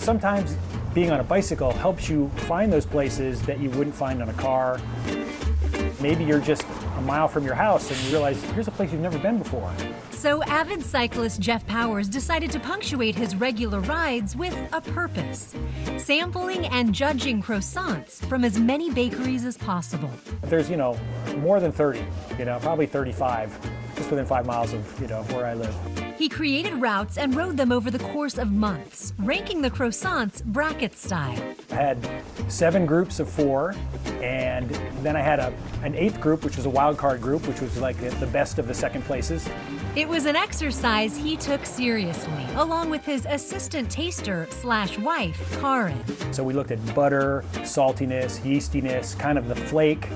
sometimes being on a bicycle helps you find those places that you wouldn't find on a car. Maybe you're just a mile from your house and you realize here's a place you've never been before. So, avid cyclist Jeff Powers decided to punctuate his regular rides with a purpose sampling and judging croissants from as many bakeries as possible. There's, you know, more than 30, you know, probably 35, just within five miles of, you know, where I live. He created routes and rode them over the course of months, ranking the croissants bracket style. I had seven groups of four, and then I had a, an eighth group, which was a wild card group, which was like the best of the second places. It was an exercise he took seriously, along with his assistant taster slash wife, Karin. So we looked at butter, saltiness, yeastiness, kind of the flake,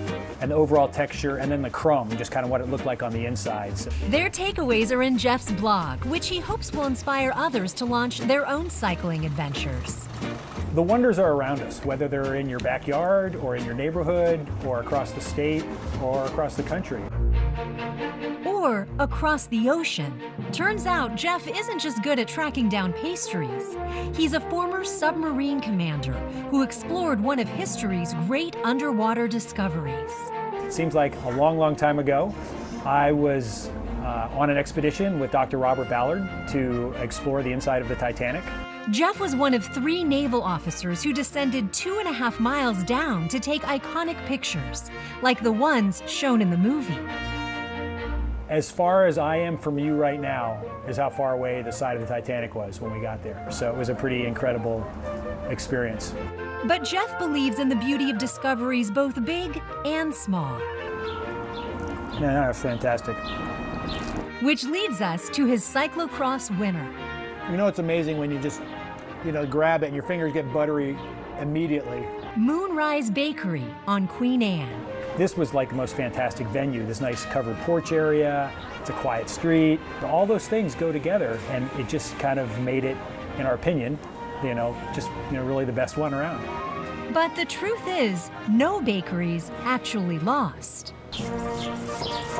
and the overall texture, and then the crumb, just kind of what it looked like on the insides. Their takeaways are in Jeff's blog, which he hopes will inspire others to launch their own cycling adventures. The wonders are around us, whether they're in your backyard or in your neighborhood or across the state or across the country or across the ocean. Turns out Jeff isn't just good at tracking down pastries. He's a former submarine commander who explored one of history's great underwater discoveries. Seems like a long, long time ago, I was uh, on an expedition with Dr. Robert Ballard to explore the inside of the Titanic. Jeff was one of three naval officers who descended two and a half miles down to take iconic pictures, like the ones shown in the movie. As far as I am from you right now is how far away the side of the Titanic was when we got there. So it was a pretty incredible experience. But Jeff believes in the beauty of discoveries both big and small. Yeah, that's fantastic. Which leads us to his Cyclo-Croiss winner. You know, it's amazing when you just, you know, grab it and your fingers get buttery immediately. Moonrise Bakery on Queen Anne. This was like the most fantastic venue, this nice covered porch area, it's a quiet street. All those things go together and it just kind of made it, in our opinion, you know, just you know, really the best one around. But the truth is, no bakeries actually lost.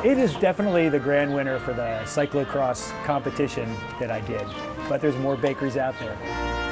It is definitely the grand winner for the Cyclo-Croiss competition that I did, but there's more bakeries out there.